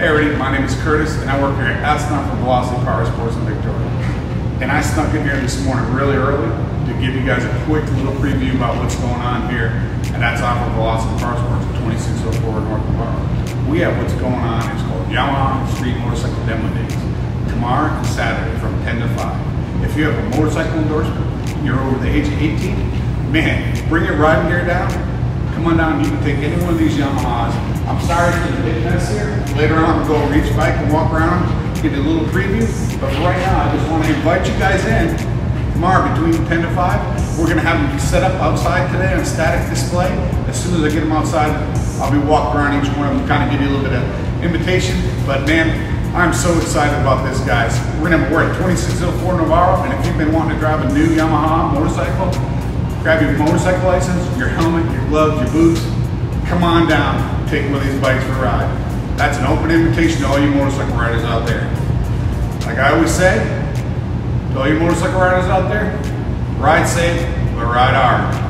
Hey everybody, my name is Curtis and I work here at Atzenhoffer Velocity Power Sports in Victoria. And I snuck in here this morning really early to give you guys a quick little preview about what's going on here and Atzenhoffer Velocity Power Sports at 2604 North Navarro. We have what's going on, it's called Yamaha Street Motorcycle Demo Days. Tomorrow and Saturday from 10 to 5. If you have a motorcycle endorsement, you're over the age of 18, man, bring your riding gear down, come on down, you can take any one of these Yamahas. I'm sorry for the big mess here. Later on, we'll go reach bike and walk around, give you a little preview. But for right now, I just want to invite you guys in. Tomorrow, between 10 to 5, we're going to have them set up outside today on static display. As soon as I get them outside, I'll be walking around each one of them, kind of give you a little bit of invitation. But man, I'm so excited about this, guys. We're gonna we're at 2604 Navarro, and if you've been wanting to drive a new Yamaha motorcycle, grab your motorcycle license, your helmet, your gloves, your boots, come on down, take one of these bikes for a ride. That's an open invitation to all you motorcycle riders out there. Like I always say, to all you motorcycle riders out there, ride safe, but ride hard.